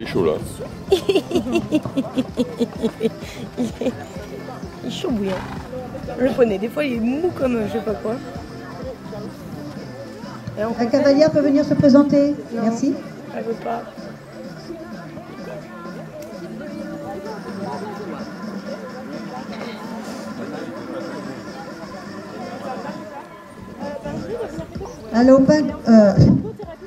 Il est chaud là. Il est chaud bouillant. Le poney, des fois il est mou comme euh, je sais pas quoi. Et on La cavalière peut venir se présenter. Non. Merci. Elle veut pas. Allô, euh,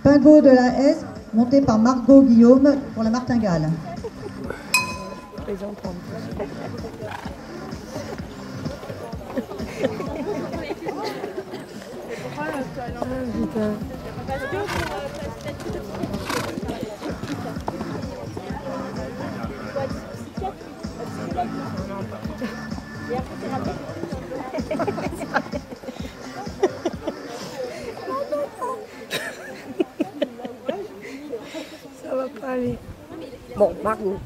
Pingot de la S, monté par Margot Guillaume pour la martingale. Présente en plus. Ah, putain. Ça va pas Bon, Margot.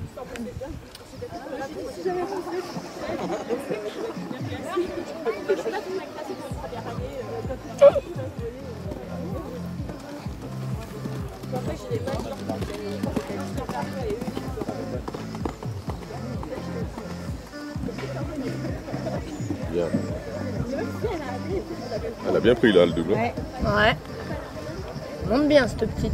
Bien. Elle a bien pris là le double. Ouais. Ouais. Monte bien cette petite.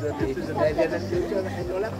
mangé. Oula.